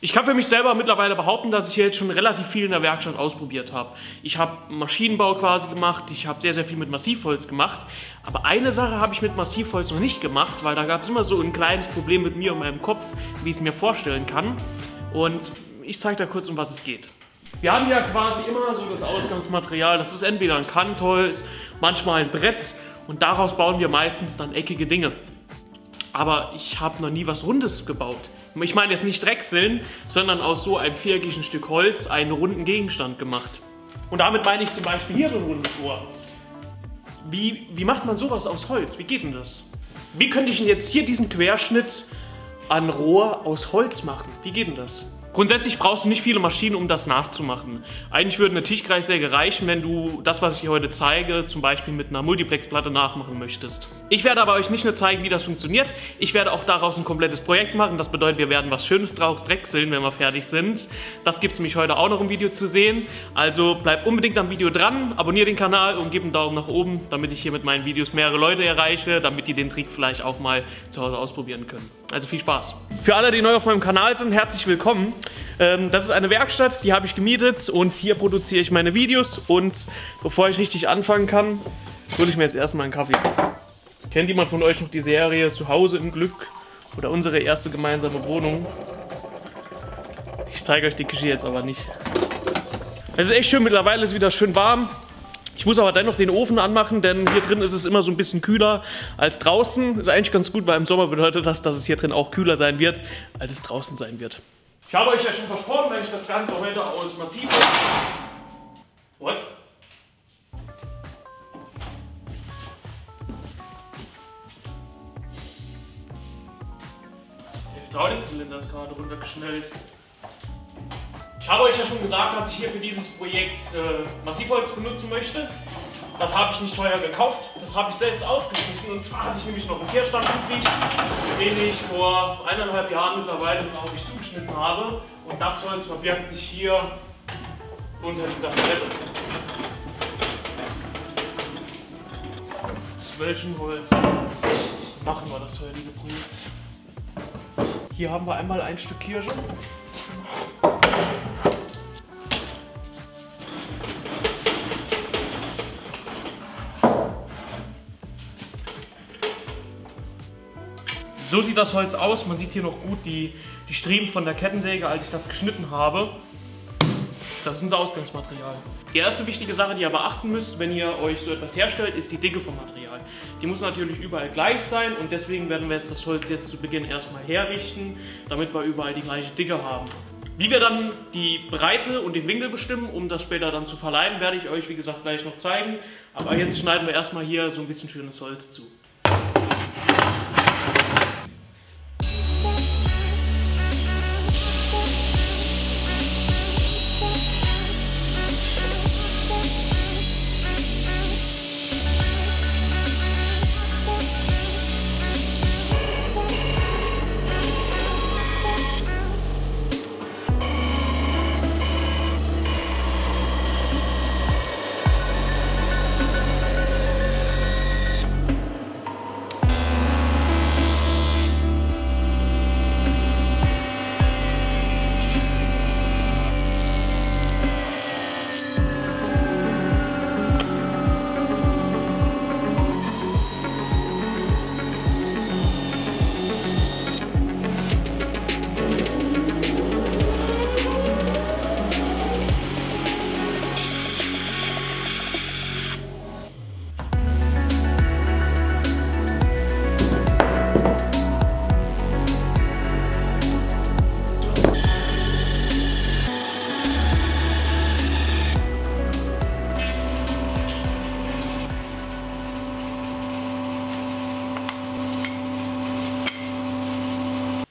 Ich kann für mich selber mittlerweile behaupten, dass ich jetzt schon relativ viel in der Werkstatt ausprobiert habe. Ich habe Maschinenbau quasi gemacht, ich habe sehr, sehr viel mit Massivholz gemacht. Aber eine Sache habe ich mit Massivholz noch nicht gemacht, weil da gab es immer so ein kleines Problem mit mir und meinem Kopf, wie ich es mir vorstellen kann. Und ich zeige da kurz, um was es geht. Wir haben ja quasi immer so das Ausgangsmaterial, das ist entweder ein Kantholz, manchmal ein Brett und daraus bauen wir meistens dann eckige Dinge. Aber ich habe noch nie was Rundes gebaut. Ich meine jetzt nicht Drechseln, sondern aus so einem viereckigen Stück Holz einen runden Gegenstand gemacht. Und damit meine ich zum Beispiel hier so ein rundes Ohr. Wie, wie macht man sowas aus Holz? Wie geht denn das? Wie könnte ich denn jetzt hier diesen Querschnitt an Rohr aus Holz machen? Wie geht denn das? Grundsätzlich brauchst du nicht viele Maschinen, um das nachzumachen. Eigentlich würde eine Tischkreissäge reichen, wenn du das, was ich hier heute zeige, zum Beispiel mit einer Multiplexplatte nachmachen möchtest. Ich werde aber euch nicht nur zeigen, wie das funktioniert, ich werde auch daraus ein komplettes Projekt machen. Das bedeutet, wir werden was Schönes draus drechseln, wenn wir fertig sind. Das gibt es nämlich heute auch noch im Video zu sehen. Also bleib unbedingt am Video dran, abonniere den Kanal und gib einen Daumen nach oben, damit ich hier mit meinen Videos mehrere Leute erreiche, damit die den Trick vielleicht auch mal zu Hause ausprobieren können. Also viel Spaß. Für alle, die neu auf meinem Kanal sind, herzlich willkommen. Ähm, das ist eine Werkstatt, die habe ich gemietet und hier produziere ich meine Videos. Und bevor ich richtig anfangen kann, hole ich mir jetzt erstmal einen Kaffee. Kennt jemand von euch noch die Serie Zuhause im Glück oder unsere erste gemeinsame Wohnung? Ich zeige euch die Küche jetzt aber nicht. Es ist echt schön, mittlerweile ist wieder schön warm. Ich muss aber dennoch den Ofen anmachen, denn hier drin ist es immer so ein bisschen kühler als draußen. Ist eigentlich ganz gut, weil im Sommer bedeutet das, dass es hier drin auch kühler sein wird, als es draußen sein wird. Ich habe euch ja schon versprochen, wenn ich das Ganze heute aus Massiv... What? Der Hydraulikzylinder ist gerade runtergeschnellt. Ich habe euch ja schon gesagt, dass ich hier für dieses Projekt äh, Massivholz benutzen möchte. Das habe ich nicht teuer gekauft, das habe ich selbst aufgeschnitten. Und zwar hatte ich nämlich noch einen Kehrstand übrig, den ich vor eineinhalb Jahren mittlerweile, glaube ich, zugeschnitten habe. Und das Holz verbirgt sich hier unter dieser Palette. Aus welchem Holz machen wir das heutige Projekt? Hier haben wir einmal ein Stück Kirsche. So sieht das Holz aus. Man sieht hier noch gut die, die Striemen von der Kettensäge, als ich das geschnitten habe. Das ist unser Ausgangsmaterial. Die erste wichtige Sache, die ihr beachten müsst, wenn ihr euch so etwas herstellt, ist die Dicke vom Material. Die muss natürlich überall gleich sein und deswegen werden wir jetzt das Holz jetzt zu Beginn erstmal herrichten, damit wir überall die gleiche Dicke haben. Wie wir dann die Breite und den Winkel bestimmen, um das später dann zu verleihen, werde ich euch wie gesagt gleich noch zeigen. Aber jetzt schneiden wir erstmal hier so ein bisschen schönes Holz zu.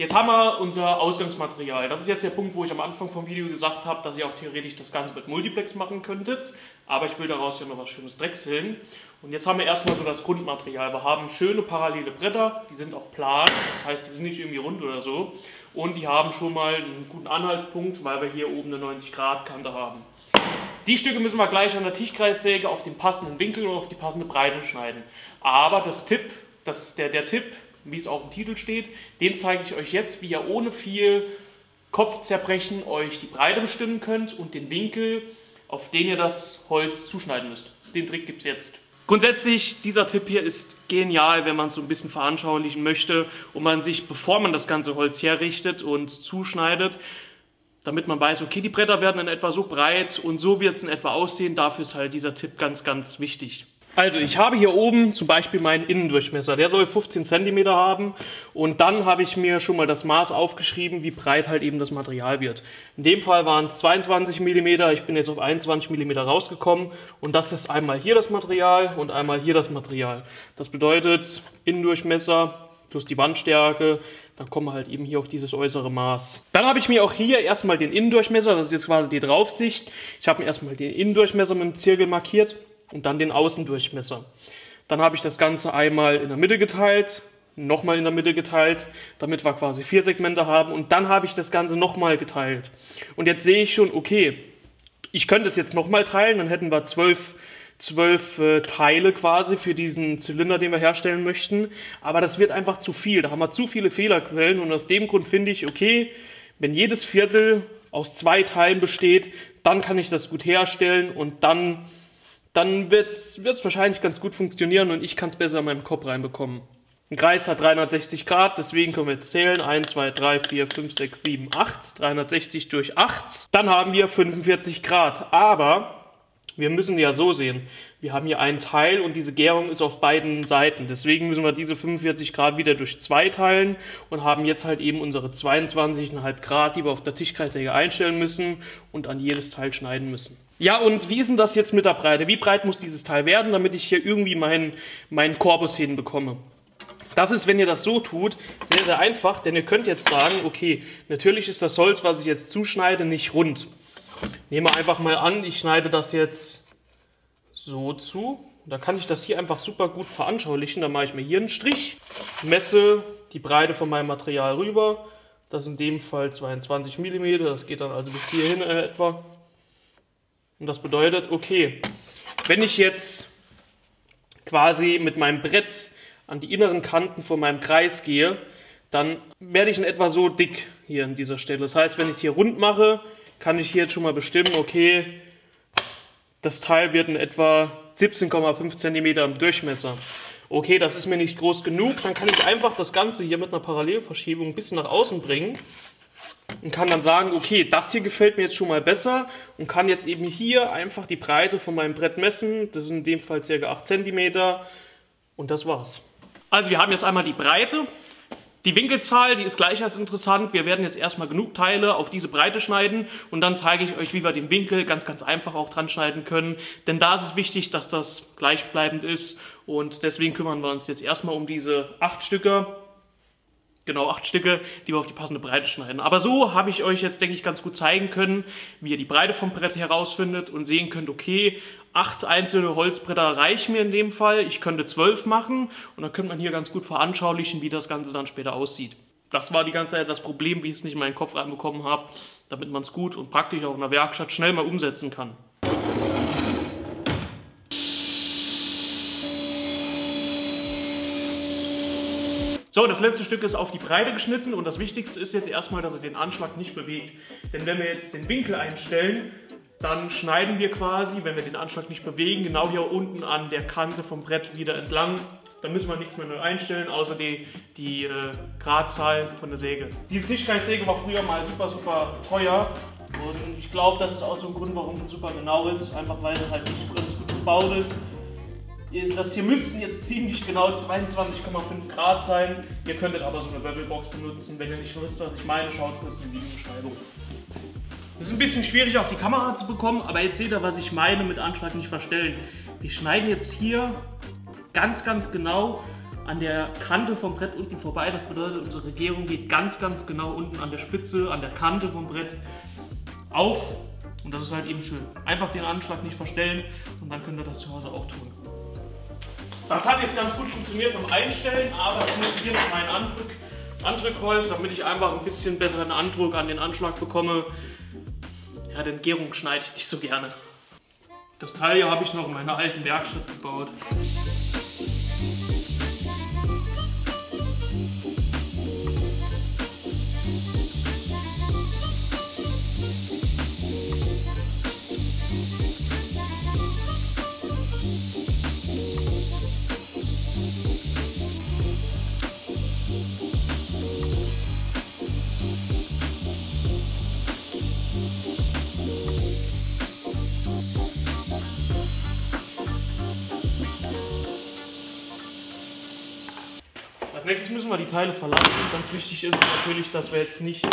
Jetzt haben wir unser Ausgangsmaterial. Das ist jetzt der Punkt, wo ich am Anfang vom Video gesagt habe, dass ihr auch theoretisch das Ganze mit Multiplex machen könntet. Aber ich will daraus ja noch was Schönes drechseln. Und jetzt haben wir erstmal so das Grundmaterial. Wir haben schöne parallele Bretter, die sind auch plan, das heißt, die sind nicht irgendwie rund oder so. Und die haben schon mal einen guten Anhaltspunkt, weil wir hier oben eine 90 Grad Kante haben. Die Stücke müssen wir gleich an der Tischkreissäge auf den passenden Winkel und auf die passende Breite schneiden. Aber das Tipp, das, der, der Tipp, wie es auch im Titel steht, den zeige ich euch jetzt, wie ihr ohne viel Kopfzerbrechen euch die Breite bestimmen könnt und den Winkel, auf den ihr das Holz zuschneiden müsst. Den Trick gibt es jetzt. Grundsätzlich, dieser Tipp hier ist genial, wenn man es so ein bisschen veranschaulichen möchte und man sich, bevor man das ganze Holz herrichtet und zuschneidet, damit man weiß, okay, die Bretter werden in etwa so breit und so wird es in etwa aussehen. Dafür ist halt dieser Tipp ganz, ganz wichtig. Also ich habe hier oben zum Beispiel meinen Innendurchmesser, der soll 15 cm haben und dann habe ich mir schon mal das Maß aufgeschrieben, wie breit halt eben das Material wird. In dem Fall waren es 22 mm, ich bin jetzt auf 21 mm rausgekommen und das ist einmal hier das Material und einmal hier das Material. Das bedeutet Innendurchmesser plus die Wandstärke, dann kommen wir halt eben hier auf dieses äußere Maß. Dann habe ich mir auch hier erstmal den Innendurchmesser, das ist jetzt quasi die Draufsicht, ich habe mir erstmal den Innendurchmesser mit dem Zirkel markiert und dann den Außendurchmesser. Dann habe ich das Ganze einmal in der Mitte geteilt, nochmal in der Mitte geteilt, damit wir quasi vier Segmente haben. Und dann habe ich das Ganze nochmal geteilt. Und jetzt sehe ich schon, okay, ich könnte es jetzt nochmal teilen, dann hätten wir zwölf, zwölf äh, Teile quasi für diesen Zylinder, den wir herstellen möchten, aber das wird einfach zu viel, da haben wir zu viele Fehlerquellen. Und aus dem Grund finde ich, okay, wenn jedes Viertel aus zwei Teilen besteht, dann kann ich das gut herstellen. Und dann dann wird es wahrscheinlich ganz gut funktionieren und ich kann es besser in meinem Kopf reinbekommen. Ein Kreis hat 360 Grad, deswegen können wir jetzt zählen. 1, 2, 3, 4, 5, 6, 7, 8. 360 durch 8. Dann haben wir 45 Grad. Aber wir müssen ja so sehen. Wir haben hier einen Teil und diese Gärung ist auf beiden Seiten. Deswegen müssen wir diese 45 Grad wieder durch 2 teilen und haben jetzt halt eben unsere 22,5 Grad, die wir auf der Tischkreissäge einstellen müssen und an jedes Teil schneiden müssen. Ja, und wie ist denn das jetzt mit der Breite? Wie breit muss dieses Teil werden, damit ich hier irgendwie meinen, meinen Korpus hinbekomme? Das ist, wenn ihr das so tut, sehr, sehr einfach, denn ihr könnt jetzt sagen, okay, natürlich ist das Holz, was ich jetzt zuschneide, nicht rund. Nehmen wir einfach mal an, ich schneide das jetzt so zu. Da kann ich das hier einfach super gut veranschaulichen. Da mache ich mir hier einen Strich, messe die Breite von meinem Material rüber. Das ist in dem Fall 22 mm, das geht dann also bis hierhin in etwa. Und das bedeutet, okay, wenn ich jetzt quasi mit meinem Brett an die inneren Kanten von meinem Kreis gehe, dann werde ich in etwa so dick hier an dieser Stelle. Das heißt, wenn ich es hier rund mache, kann ich hier jetzt schon mal bestimmen, okay, das Teil wird in etwa 17,5 cm im Durchmesser. Okay, das ist mir nicht groß genug, dann kann ich einfach das Ganze hier mit einer Parallelverschiebung ein bisschen nach außen bringen und kann dann sagen, okay, das hier gefällt mir jetzt schon mal besser und kann jetzt eben hier einfach die Breite von meinem Brett messen. Das sind in dem Fall ca. 8 cm und das war's. Also wir haben jetzt einmal die Breite. Die Winkelzahl, die ist gleich als interessant. Wir werden jetzt erstmal genug Teile auf diese Breite schneiden und dann zeige ich euch, wie wir den Winkel ganz, ganz einfach auch dran schneiden können. Denn da ist es wichtig, dass das gleichbleibend ist und deswegen kümmern wir uns jetzt erstmal um diese 8 Stücke genau acht Stücke, die wir auf die passende Breite schneiden. Aber so habe ich euch jetzt, denke ich, ganz gut zeigen können, wie ihr die Breite vom Brett herausfindet und sehen könnt, okay, acht einzelne Holzbretter reichen mir in dem Fall. Ich könnte zwölf machen und dann könnte man hier ganz gut veranschaulichen, wie das Ganze dann später aussieht. Das war die ganze Zeit das Problem, wie ich es nicht in meinen Kopf reinbekommen habe, damit man es gut und praktisch auch in der Werkstatt schnell mal umsetzen kann. So, das letzte Stück ist auf die Breite geschnitten und das Wichtigste ist jetzt erstmal, dass es den Anschlag nicht bewegt. Denn wenn wir jetzt den Winkel einstellen, dann schneiden wir quasi, wenn wir den Anschlag nicht bewegen, genau hier unten an der Kante vom Brett wieder entlang. Dann müssen wir nichts mehr neu einstellen, außer die, die äh, Gradzahl von der Säge. Diese Tischkreissäge war früher mal super, super teuer. Und ich glaube, das ist auch so ein Grund, warum es super genau ist. Einfach weil es halt nicht ganz gut gebaut ist. Das hier müssten jetzt ziemlich genau 22,5 Grad sein. Ihr könntet aber so eine Bubblebox benutzen. Wenn ihr nicht wisst, was ich meine, schaut kurz in die Videobeschreibung. Das ist ein bisschen schwierig auf die Kamera zu bekommen, aber jetzt seht ihr, was ich meine mit Anschlag nicht verstellen. Wir schneiden jetzt hier ganz, ganz genau an der Kante vom Brett unten vorbei. Das bedeutet, unsere Regierung geht ganz, ganz genau unten an der Spitze, an der Kante vom Brett auf. Und das ist halt eben schön. Einfach den Anschlag nicht verstellen und dann könnt ihr das zu Hause auch tun. Das hat jetzt ganz gut funktioniert beim Einstellen, aber ich nutze hier noch mein Andrück, Andrückholz, damit ich einfach ein bisschen besseren Andruck an den Anschlag bekomme. Ja, denn Gärung schneide ich nicht so gerne. Das Teil hier habe ich noch in meiner alten Werkstatt gebaut. Müssen wir die Teile verleihen. Ganz wichtig ist natürlich, dass wir jetzt nicht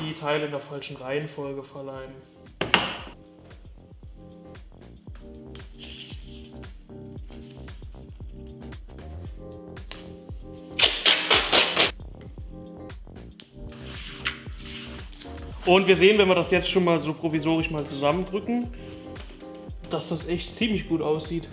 die Teile in der falschen Reihenfolge verleihen. Und wir sehen, wenn wir das jetzt schon mal so provisorisch mal zusammendrücken, dass das echt ziemlich gut aussieht.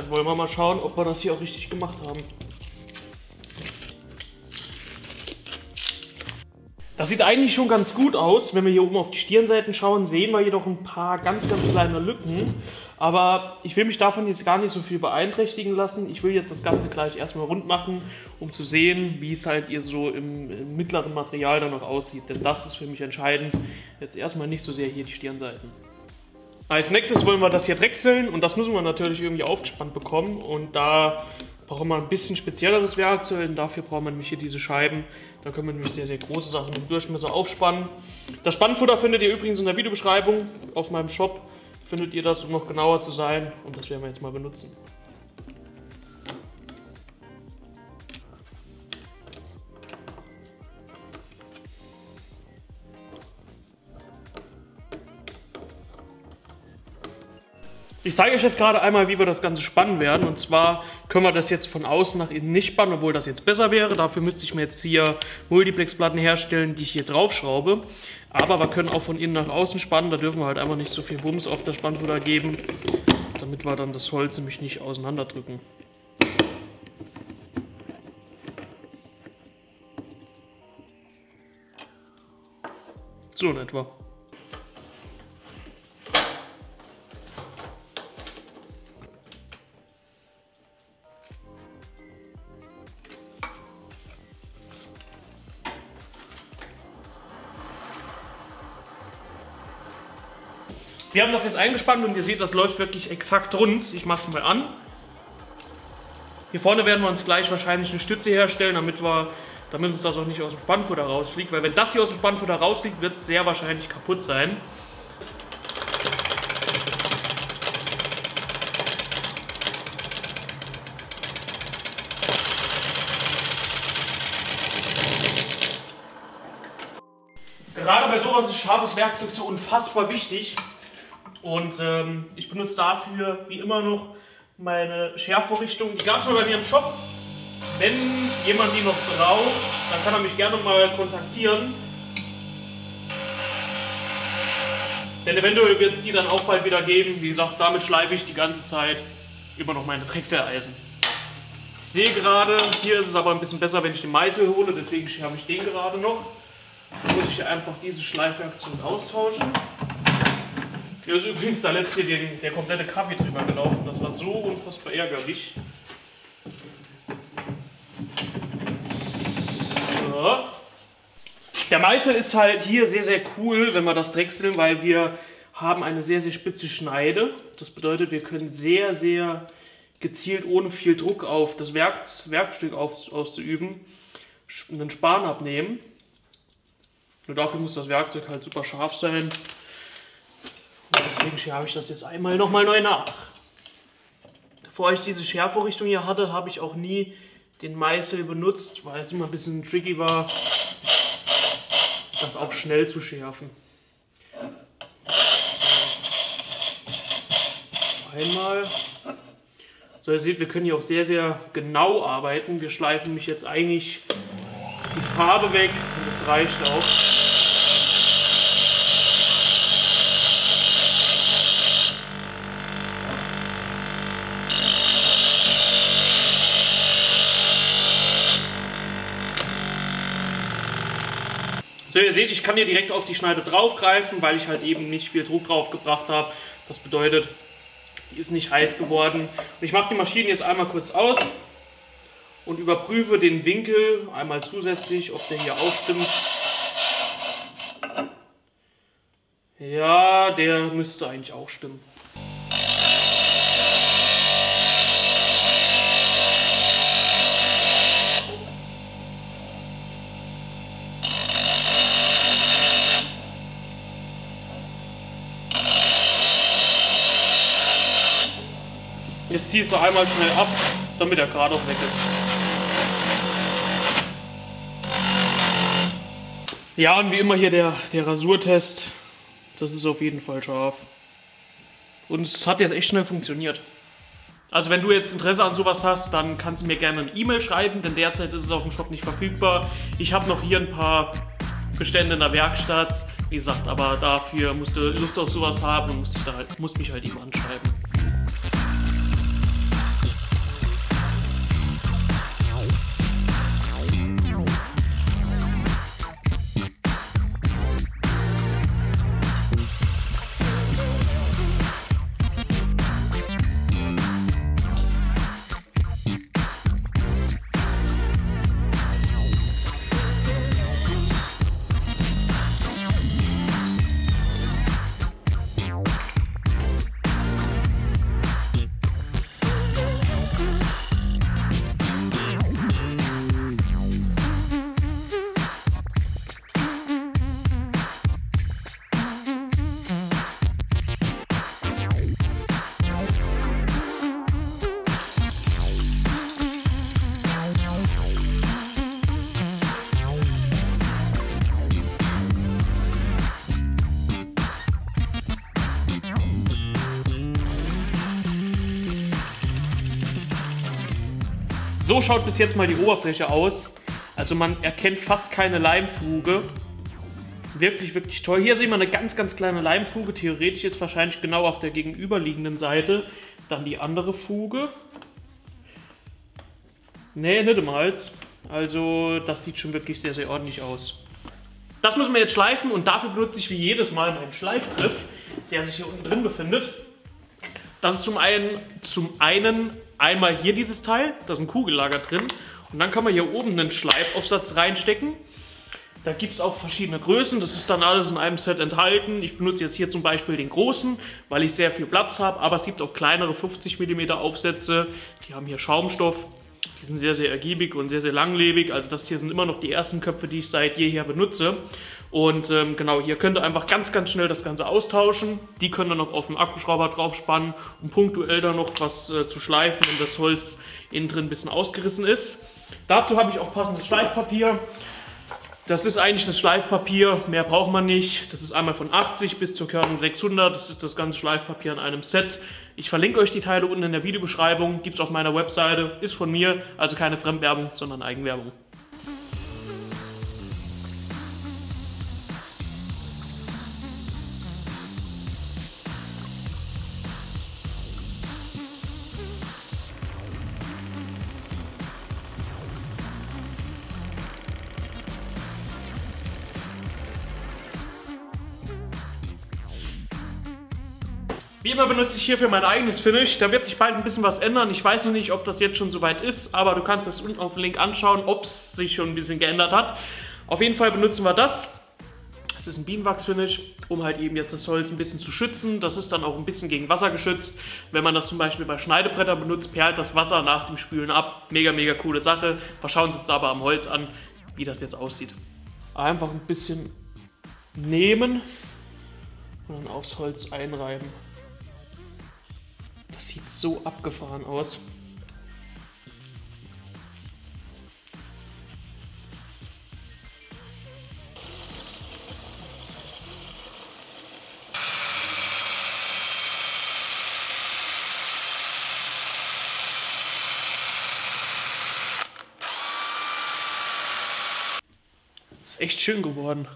Dann wollen wir mal schauen, ob wir das hier auch richtig gemacht haben. Das sieht eigentlich schon ganz gut aus. Wenn wir hier oben auf die Stirnseiten schauen, sehen wir jedoch ein paar ganz, ganz kleine Lücken. Aber ich will mich davon jetzt gar nicht so viel beeinträchtigen lassen. Ich will jetzt das Ganze gleich erstmal rund machen, um zu sehen, wie es halt ihr so im, im mittleren Material dann noch aussieht. Denn das ist für mich entscheidend. Jetzt erstmal nicht so sehr hier die Stirnseiten. Als nächstes wollen wir das hier drechseln und das müssen wir natürlich irgendwie aufgespannt bekommen. Und da brauchen wir ein bisschen spezielleres Werkzeug und dafür brauchen wir nämlich hier diese Scheiben. Da können wir nämlich sehr, sehr große Sachen im Durchmesser aufspannen. Das Spannfutter findet ihr übrigens in der Videobeschreibung auf meinem Shop. Findet ihr das, um noch genauer zu sein und das werden wir jetzt mal benutzen. Ich zeige euch jetzt gerade einmal, wie wir das Ganze spannen werden. Und zwar können wir das jetzt von außen nach innen nicht spannen, obwohl das jetzt besser wäre. Dafür müsste ich mir jetzt hier Multiplexplatten herstellen, die ich hier drauf schraube. Aber wir können auch von innen nach außen spannen. Da dürfen wir halt einfach nicht so viel Wumms auf das Spannfutter geben, damit wir dann das Holz nämlich nicht auseinanderdrücken. So in etwa. Haben das jetzt eingespannt und ihr seht, das läuft wirklich exakt rund. Ich mache es mal an. Hier vorne werden wir uns gleich wahrscheinlich eine Stütze herstellen, damit, wir, damit uns das auch nicht aus dem Spannfutter rausfliegt. Weil wenn das hier aus dem Spannfutter rausfliegt, wird es sehr wahrscheinlich kaputt sein. Gerade bei sowas ist scharfes Werkzeug so unfassbar wichtig. Und ähm, ich benutze dafür wie immer noch meine Schärfvorrichtung. Die gab es mal bei mir im Shop. Wenn jemand die noch braucht, dann kann er mich gerne mal kontaktieren. Denn eventuell wird es die dann auch bald wieder geben. Wie gesagt, damit schleife ich die ganze Zeit immer noch meine Drechseleisen. Ich sehe gerade, hier ist es aber ein bisschen besser, wenn ich den Meißel hole, deswegen schärfe ich den gerade noch. Dann muss ich einfach diese Schleifwerkzeug austauschen. Hier ist übrigens da letzte den, der komplette Kaffee drüber gelaufen. Das war so unfassbar ärgerlich. So. Der Meißel ist halt hier sehr, sehr cool, wenn wir das drechseln, weil wir haben eine sehr, sehr spitze Schneide. Das bedeutet, wir können sehr, sehr gezielt, ohne viel Druck auf das Werk, Werkstück aus, auszuüben, einen Span abnehmen. Nur dafür muss das Werkzeug halt super scharf sein. Deswegen schärfe ich das jetzt einmal nochmal neu nach. Bevor ich diese Schärfvorrichtung hier hatte, habe ich auch nie den Meißel benutzt, weil es immer ein bisschen tricky war, das auch schnell zu schärfen. Einmal. So, ihr seht, wir können hier auch sehr, sehr genau arbeiten. Wir schleifen mich jetzt eigentlich die Farbe weg und es reicht auch. So, ihr seht, ich kann hier direkt auf die Schneide draufgreifen, weil ich halt eben nicht viel Druck drauf gebracht habe. Das bedeutet, die ist nicht heiß geworden. Und ich mache die Maschine jetzt einmal kurz aus und überprüfe den Winkel einmal zusätzlich, ob der hier auch stimmt. Ja, der müsste eigentlich auch stimmen. Das ziehst du einmal schnell ab, damit er gerade auch weg ist. Ja, und wie immer hier der, der Rasurtest. Das ist auf jeden Fall scharf. Und es hat jetzt echt schnell funktioniert. Also wenn du jetzt Interesse an sowas hast, dann kannst du mir gerne eine E-Mail schreiben, denn derzeit ist es auf dem Shop nicht verfügbar. Ich habe noch hier ein paar Bestände in der Werkstatt. Wie gesagt, aber dafür musst du Lust auf sowas haben und musst, dich da halt, musst mich halt eben anschreiben. So schaut bis jetzt mal die Oberfläche aus. Also man erkennt fast keine Leimfuge. Wirklich, wirklich toll. Hier sehen wir eine ganz, ganz kleine Leimfuge. Theoretisch ist wahrscheinlich genau auf der gegenüberliegenden Seite. Dann die andere Fuge. Nee, nicht Hals. Also das sieht schon wirklich sehr, sehr ordentlich aus. Das müssen wir jetzt schleifen und dafür benutze ich wie jedes Mal meinen Schleifgriff, der sich hier unten drin befindet. Das ist zum einen, zum einen einmal hier dieses Teil, da ist ein Kugellager drin. Und dann kann man hier oben einen Schleifaufsatz reinstecken. Da gibt es auch verschiedene Größen, das ist dann alles in einem Set enthalten. Ich benutze jetzt hier zum Beispiel den großen, weil ich sehr viel Platz habe, aber es gibt auch kleinere 50 mm Aufsätze, die haben hier Schaumstoff, die sind sehr, sehr ergiebig und sehr, sehr langlebig. Also das hier sind immer noch die ersten Köpfe, die ich seit jeher benutze. Und ähm, genau, hier könnt ihr einfach ganz, ganz schnell das Ganze austauschen. Die können dann noch auf den Akkuschrauber drauf spannen, um punktuell dann noch was äh, zu schleifen und das Holz innen drin ein bisschen ausgerissen ist. Dazu habe ich auch passendes Schleifpapier. Das ist eigentlich das Schleifpapier, mehr braucht man nicht. Das ist einmal von 80 bis zur Körnung 600. Das ist das ganze Schleifpapier in einem Set. Ich verlinke euch die Teile unten in der Videobeschreibung. Gibt es auf meiner Webseite. Ist von mir, also keine Fremdwerbung, sondern Eigenwerbung. Ich hierfür mein eigenes Finish. Da wird sich bald ein bisschen was ändern. Ich weiß noch nicht, ob das jetzt schon soweit ist, aber du kannst das unten auf dem Link anschauen, ob es sich schon ein bisschen geändert hat. Auf jeden Fall benutzen wir das. Das ist ein Bienenwachs-Finish, um halt eben jetzt das Holz ein bisschen zu schützen. Das ist dann auch ein bisschen gegen Wasser geschützt. Wenn man das zum Beispiel bei Schneidebrettern benutzt, perlt das Wasser nach dem Spülen ab. Mega, mega coole Sache. Wir schauen uns jetzt aber am Holz an, wie das jetzt aussieht. Einfach ein bisschen nehmen und dann aufs Holz einreiben. Das sieht so abgefahren aus. Ist echt schön geworden.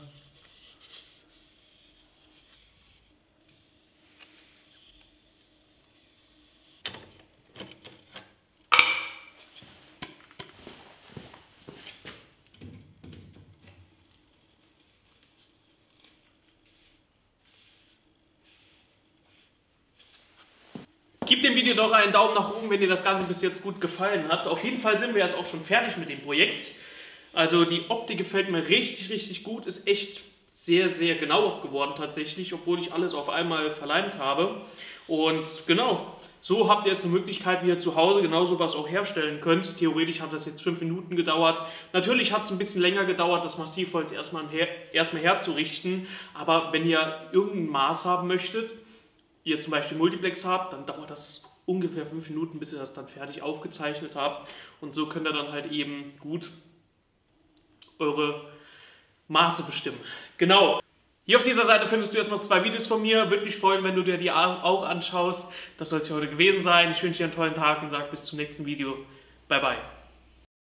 Gebt dem Video doch einen Daumen nach oben, wenn dir das Ganze bis jetzt gut gefallen hat. Auf jeden Fall sind wir jetzt auch schon fertig mit dem Projekt. Also die Optik gefällt mir richtig, richtig gut. Ist echt sehr, sehr genau auch geworden tatsächlich, obwohl ich alles auf einmal verleimt habe. Und genau, so habt ihr jetzt eine Möglichkeit, wie ihr zu Hause genauso was auch herstellen könnt. Theoretisch hat das jetzt fünf Minuten gedauert. Natürlich hat es ein bisschen länger gedauert, das Massivholz erstmal, her, erstmal herzurichten. Aber wenn ihr irgendein Maß haben möchtet, ihr zum Beispiel Multiplex habt, dann dauert das ungefähr fünf Minuten, bis ihr das dann fertig aufgezeichnet habt. Und so könnt ihr dann halt eben gut eure Maße bestimmen. Genau. Hier auf dieser Seite findest du erstmal zwei Videos von mir. Würde mich freuen, wenn du dir die auch anschaust. Das soll es für heute gewesen sein. Ich wünsche dir einen tollen Tag und sage bis zum nächsten Video. Bye bye.